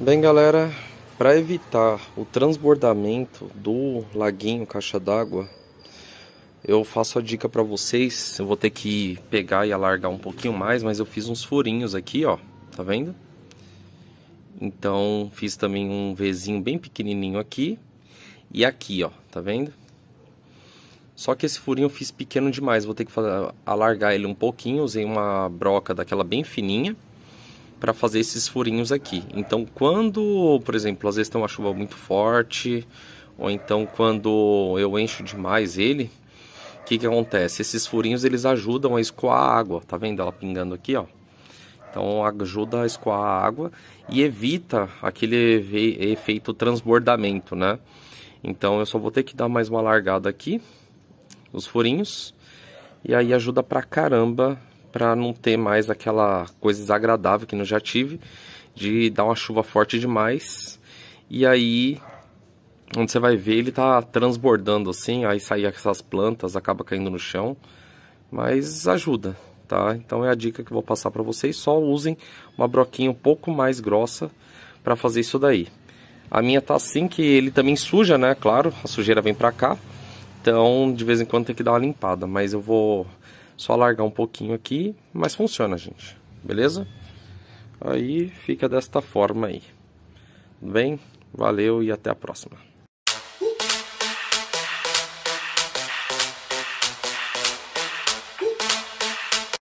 Bem galera, para evitar o transbordamento do laguinho caixa d'água, eu faço a dica para vocês, eu vou ter que pegar e alargar um pouquinho mais, mas eu fiz uns furinhos aqui, ó, tá vendo? Então fiz também um Vzinho bem pequenininho aqui e aqui, ó, tá vendo? Só que esse furinho eu fiz pequeno demais, vou ter que alargar ele um pouquinho, usei uma broca daquela bem fininha para fazer esses furinhos aqui. Então quando, por exemplo, às vezes tem uma chuva muito forte, ou então quando eu encho demais ele, o que que acontece? Esses furinhos eles ajudam a escoar a água, tá vendo ela pingando aqui, ó? Então ajuda a escoar a água e evita aquele efeito transbordamento, né? Então eu só vou ter que dar mais uma largada aqui os furinhos. E aí ajuda pra caramba para não ter mais aquela coisa desagradável que eu já tive de dar uma chuva forte demais. E aí onde você vai ver ele tá transbordando assim, aí sai essas plantas, acaba caindo no chão, mas ajuda, tá? Então é a dica que eu vou passar para vocês, só usem uma broquinha um pouco mais grossa para fazer isso daí. A minha tá assim que ele também suja, né? Claro, a sujeira vem para cá. Então, de vez em quando tem que dar uma limpada, mas eu vou só largar um pouquinho aqui, mas funciona, gente. Beleza? Aí fica desta forma aí. Tudo bem? Valeu e até a próxima.